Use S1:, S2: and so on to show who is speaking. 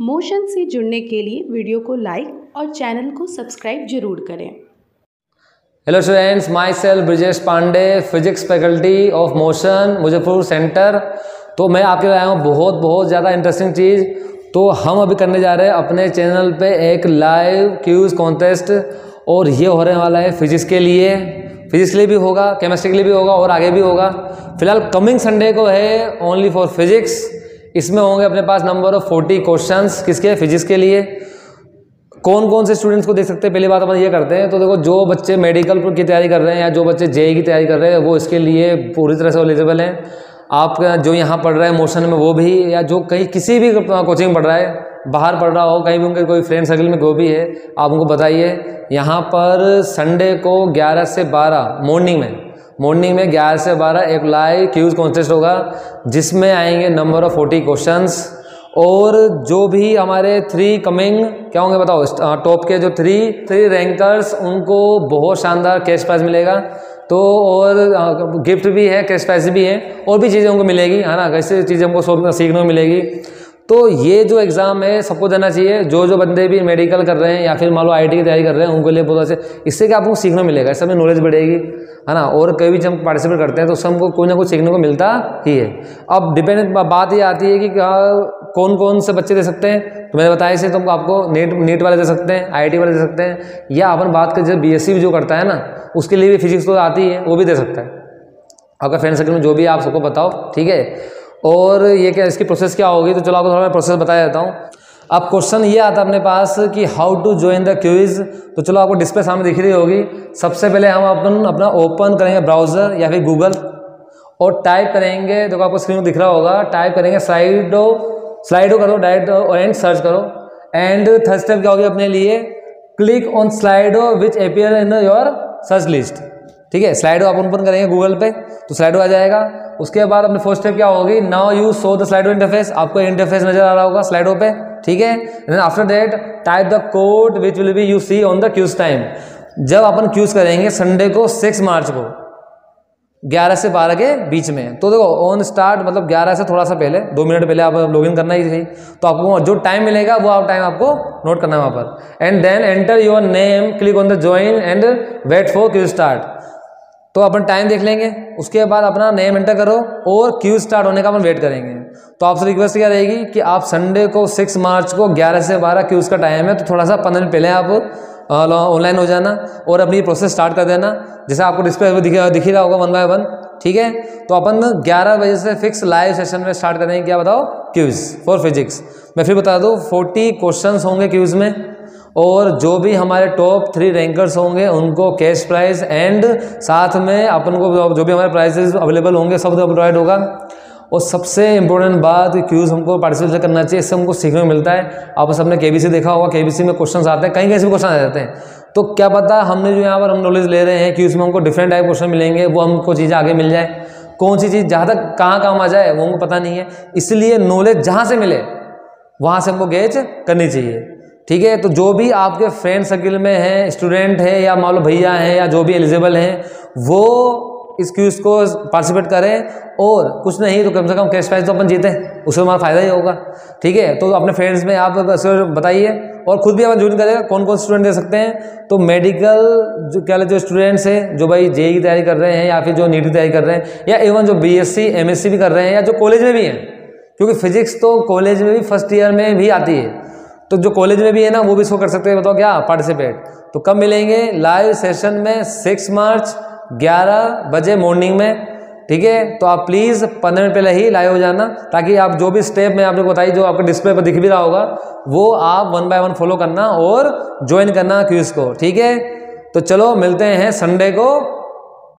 S1: Motion से जुड़ने के लिए वीडियो को लाइक और चैनल को सब्सक्राइब ज़रूर करें।
S2: Hello students myself Brijesh Pandey physics faculty of Motion Muzaffarpur centre तो मैं आपके लिए आया हूँ बहुत बहुत ज़्यादा इंटरेस्टिंग चीज़। तो हम अभी करने जा रहे हैं अपने चैनल पे एक लाइव क्यूज़ कॉन्टेस्ट और ये होने वाला है फिजिक्स के लिए। फिजिक्स के लिए भी होगा केमिस्ट्री के लिए भी होगा और आगे भी होगा। फ़िलहाल कमिंग संडे को है ओनली फॉर फिजिक्स इसमें होंगे अपने पास नंबर ऑफ़ फोर्टी क्वेश्चन किसके फिजिक्स के लिए। कौन कौन से स्टूडेंट्स को देख सकते हैं? पहली बात अपन ये करते हैं तो देखो जो बच्चे मेडिकल की तैयारी कर रहे हैं या जो बच्चे जेई की तैयारी कर रहे हैं, वो इसके लिए पूरी तरह से एलिजिबल हैं। आप जो यहाँ पढ़ रहे हैं मोशन में, वो भी, या जो कहीं किसी भी कोचिंग पढ़ रहा है, बाहर पढ़ रहा हो, कहीं भी उनके कोई फ्रेंड सर्कल में वो भी है, आप उनको बताइए। यहाँ पर संडे को 11 से 12 मॉर्निंग में। मॉर्निंग में 11 से 12 एक लाइव क्यूज कॉन्टेस्ट होगा, जिसमें आएँगे नंबर ऑफ़ फोर्टी क्वेश्चंस और जो भी हमारे थ्री कमिंग क्या होंगे बताओ? टॉप के जो थ्री थ्री रैंकर्स उनको बहुत शानदार कैश प्राइज मिलेगा। तो और गिफ्ट भी है कैश प्राइज भी है, और भी चीज़ें उनको मिलेगी, है ना? कैसे चीज़ें हमको सीखने को मिलेगी। तो ये जो एग्ज़ाम है, सबको देना चाहिए। जो जो बंदे भी मेडिकल कर रहे हैं या फिर मान लो आईटी की तैयारी कर रहे हैं, उनके लिए बहुत अच्छे इससे क्या आपको सीखने मिलेगा? इससे नॉलेज बढ़ेगी। है ना? और कभी भी जब पार्टिसिपेट करते हैं तो सब कोई ना कुछ सीखने को मिलता ही है। अब डिपेंड बात ये आती है कि कौन कौन से बच्चे दे सकते हैं? तो मैंने बताया इसे तो आपको नेट नेट वाले दे सकते हैं आई वाले दे सकते हैं, या अपन बात करें जब बी भी जो करता है ना, उसके लिए भी फिजिक्स तो आती है, वो भी दे सकता है। आपका फ्रेंड सर्कल में जो भी आप सबको बताओ, ठीक है? और ये क्या, इसकी प्रोसेस क्या होगी? तो चलो आपको थोड़ा मैं प्रोसेस बताया देता हूँ। अब क्वेश्चन ये आता अपने पास कि how to join the quiz तो चलो आपको डिस्प्ले सामने दिख रही होगी। सबसे पहले हम अपन, अपना ओपन करेंगे ब्राउज़र या फिर गूगल और टाइप करेंगे। देखो आपको स्क्रीन में दिख रहा होगा। टाइप करेंगे स्लाइडो स्लाइडो करो डायरेक्ट और एंड सर्च करो। एंड थर्ड स्टेप क्या होगी अपने लिए? Click on Slido which appear in your search list ठीक है स्लाइडो आप ओपन करेंगे गूगल पे तो स्लाइडो आ जाएगा। उसके बाद अपने फ़र्स्ट स्टेप क्या होगी? Now you so the Slido interface आपको इंटरफेस नज़र आ रहा होगा स्लाइडो पे, ठीक है? Then after that type the code which will be you see on the quiz time जब अपन क्यूज करेंगे संडे को सिक्स मार्च को 11 से 12 के बीच में। तो देखो ऑन स्टार्ट मतलब 11 से थोड़ा सा पहले, दो मिनट पहले आप लॉग इन करना ही सही। तो आपको जो टाइम मिलेगा, वो आप टाइम आपको नोट करना है वहाँ पर। And then enter your name click on the join and wait for quiz start तो अपन टाइम देख लेंगे, उसके बाद अपना नेम एंटर करो और क्यू स्टार्ट होने का अपन वेट करेंगे। तो आपसे रिक्वेस्ट क्या रहेगी कि आप संडे को सिक्स मार्च को ग्यारह से बारह क्यूज़ का टाइम है तो थोड़ा सा पंद्रह मिनट पहले आप ऑनलाइन हो जाना और अपनी प्रोसेस स्टार्ट कर देना। जैसे आपको डिस्प्ले दिख दिख रहा होगा वन बाय वन ठीक है? तो अपन 11 बजे से फिक्स लाइव सेशन में स्टार्ट करेंगे, क्या बताओ? क्यूज़ फॉर फिजिक्स मैं फिर बता दूँ 40 क्वेश्चंस होंगे क्यूज़ में। और जो भी हमारे टॉप थ्री रैंकर्स होंगे, उनको कैश प्राइस एंड साथ में अपन को जो भी हमारे प्राइजेस अवेलेबल होंगे, सब प्रोवाइड होगा। और सबसे इंपॉर्टेंट बात क्यूज़ हमको पार्टिसिपेट करना चाहिए, इससे हमको सीखने मिलता है। आप सबने के देखा होगा के में क्वेश्चन आते हैं कहीं कहीं से भी क्वेश्चन आ जाते हैं। तो क्या पता हमने जो यहाँ पर हम नॉलेज ले रहे हैं क्यूज़ में हमको डिफरेंट टाइप क्वेश्चन मिलेंगे, वो हमको चीज़ें आगे मिल जाए। कौन सी चीज़ जहाँ तक कहाँ काम आ जाए, वो हमको पता नहीं है। इसलिए नॉलेज जहाँ से मिले, वहाँ से हमको गेज करनी चाहिए। ठीक है? तो जो भी आपके फ्रेंड सर्किल में हैं स्टूडेंट हैं, या मान लो भैया हैं, या जो भी एलिजिबल हैं, वो इस क्यूज को पार्टिसिपेट करें और कुछ नहीं तो कम से कम कैश प्राइज तो अपन जीते उसमें हमारा फ़ायदा ही होगा। ठीक है? तो अपने फ्रेंड्स में आप बताइए और खुद भी अपन ज्वाइन करेगा कौन कौन स्टूडेंट दे सकते हैं? तो मेडिकल जो क्या जो स्टूडेंट्स हैं, जो भाई जेई की तैयारी कर रहे हैं, या फिर जो नीट की तैयारी कर रहे हैं, या इवन जो बी एस भी कर रहे हैं, या जो कॉलेज में भी हैं। क्योंकि फिजिक्स तो कॉलेज में भी फ़र्स्ट ईयर में भी आती है। तो जो कॉलेज में भी है ना, वो भी इसको कर सकते हैं। बताओ क्या? पार्टिसिपेट तो कब मिलेंगे? लाइव सेशन में सिक्स मार्च ग्यारह बजे मॉर्निंग में। ठीक है? तो आप प्लीज़ पंद्रह मिनट पहले ही लाइव हो जाना, ताकि आप जो भी स्टेप मैं आपको बताई, जो आपके डिस्प्ले पर दिख भी रहा होगा, वो आप वन बाय वन फॉलो करना और ज्वाइन करना क्यूज़ को ठीक है? तो चलो मिलते हैं संडे को।